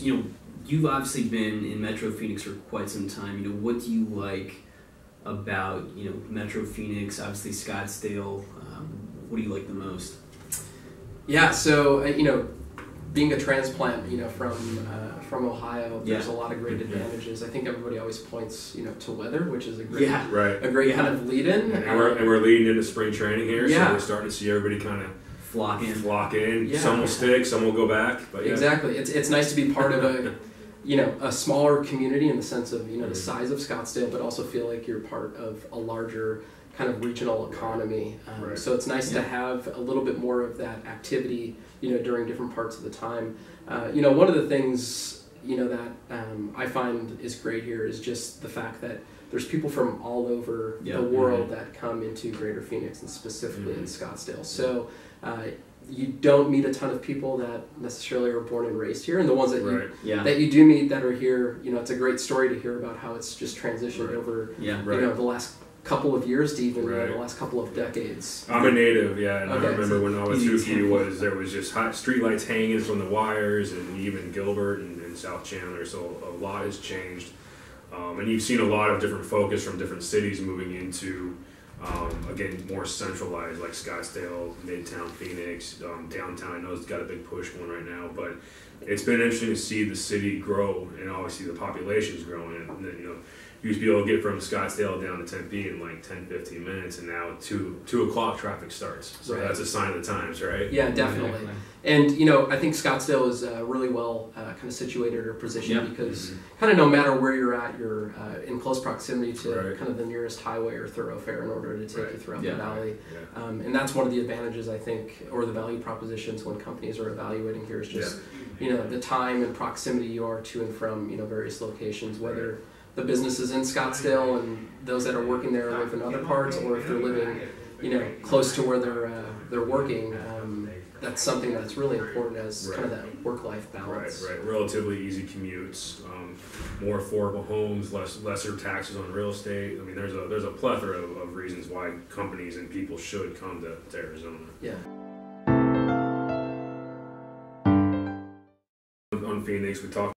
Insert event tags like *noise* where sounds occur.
guess you know you've obviously been in Metro Phoenix for quite some time. You know, what do you like about you know Metro Phoenix? Obviously, Scottsdale. Um, what do you like the most? Yeah, so uh, you know, being a transplant, you know, from uh, from Ohio, there's Yeah. a lot of great Mhm. advantages. I think everybody always points, you know, to weather, which is a great Yeah. Right. a great kind of lead-in. And we're, and we're leading into spring training here, Yeah. so we're starting to see everybody kind of Flock in. flock in. Yeah. Some will stick, some will go back. But yeah. Exactly. It's it's nice to be part of a *laughs* you know a smaller community in the sense of you know the Mhm. size of Scottsdale, but also feel like you're part of a larger kind of regional economy. Um, Right. So it's nice Yeah. to have a little bit more of that activity you know during different parts of the time. Uh, you know one of the things you know that um, I find is great here is just the fact that there's people from all over Yeah. the world that come into Greater Phoenix and specifically in Mhm. Scottsdale. So. Uh, you don't meet a ton of people that necessarily are born and raised here, and the ones that you Right. Yeah. that you do meet that are here, you know, it's a great story to hear about how it's just transitioned Right. over, yeah. Right. you know, the last couple of years to even Right. the last couple of decades. I'm a native, yeah, and Okay. I remember when Easy Ahwatukee example. was there was just hot streetlights hanging from the wires, and even Gilbert and, and South Chandler. So a lot has changed, um, and you've seen a lot of different focus from different cities moving into. Um, again, more centralized, like Scottsdale, Midtown, Phoenix, um, downtown. I know it's got a big push going right now, but it's been interesting to see the city grow, and obviously the population's growing. And then, you know, you used to be able to get from Scottsdale down to Tempe in like 10, 15 minutes, and now two two o'clock traffic starts. So Right. that's a sign of the times, right? Yeah, definitely. And you know, I think Scottsdale is uh, really well uh, kind of situated or positioned Yeah. because Mhm. kind of no matter where you're at, you're uh, in close proximity to Right. kind of the nearest highway or thoroughfare in order to take Right. you throughout Yeah. the valley. Yeah. Um, and that's one of the advantages I think, or the value propositions when companies are evaluating here is just you know the time and proximity you are to and from you know various locations, whether the business is in Scottsdale and those that are working there live in other parts, or if they're living you know close to where they're uh, they're working. Um, that's something that's really important as kind of that work-life balance. Right, right. Relatively easy commutes, um, more affordable homes, less lesser taxes on real estate. I mean, there's a there's a plethora of, of reasons why companies and people should come to, to Arizona. Yeah. On Phoenix, we talked.